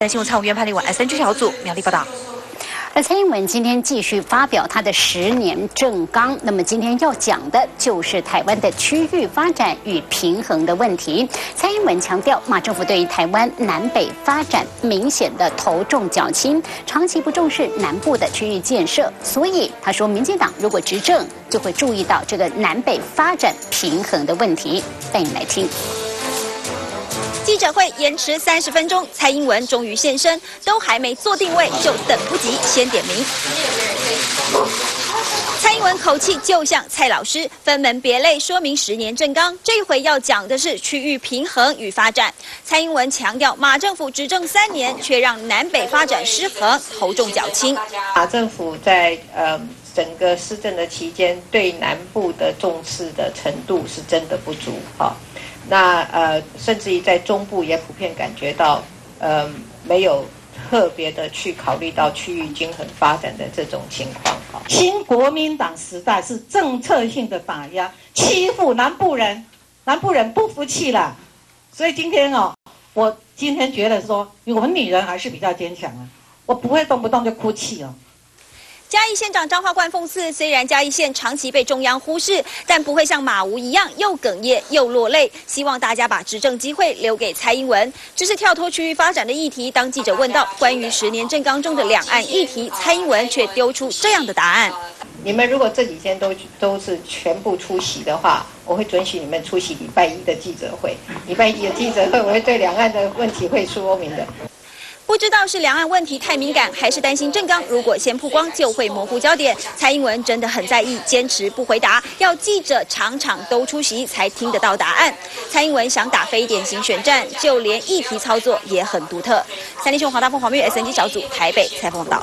在新闻参务员潘立文，S N G 小组苗栗报道。而蔡英文今天继续发表他的十年政纲，那么今天要讲的就是台湾的区域发展与平衡的问题。蔡英文强调，马政府对于台湾南北发展明显的头重脚轻，长期不重视南部的区域建设，所以他说，民进党如果执政，就会注意到这个南北发展平衡的问题。带你来听。记者会延迟三十分钟，蔡英文终于现身，都还没做定位就等不及先点名。蔡英文口气就像蔡老师，分门别类说明十年政纲。这回要讲的是区域平衡与发展。蔡英文强调，马政府执政三年，却让南北发展失衡，头重脚轻。马政府在呃整个施政的期间，对南部的重视的程度是真的不足哈。那呃，甚至于在中部也普遍感觉到，呃，没有特别的去考虑到区域均衡发展的这种情况。新国民党时代是政策性的打压，欺负南部人，南部人不服气了。所以今天哦，我今天觉得说，我们女人还是比较坚强啊，我不会动不动就哭泣哦。嘉义县长张化冠讽刺，虽然嘉义县长期被中央忽视，但不会像马吴一样又哽咽又落泪。希望大家把执政机会留给蔡英文。这是跳脱区域发展的议题，当记者问到关于十年政纲中的两岸议题，蔡英文却丢出这样的答案：你们如果这几天都都是全部出席的话，我会准许你们出席礼拜一的记者会。礼拜一的记者会，我会对两岸的问题会说明的。不知道是两岸问题太敏感，还是担心政纲如果先曝光就会模糊焦点。蔡英文真的很在意，坚持不回答，要记者场场都出席才听得到答案。蔡英文想打非典型选战，就连议题操作也很独特。三立新闻黄大凤、黄玉 S N G 小组台北采访到。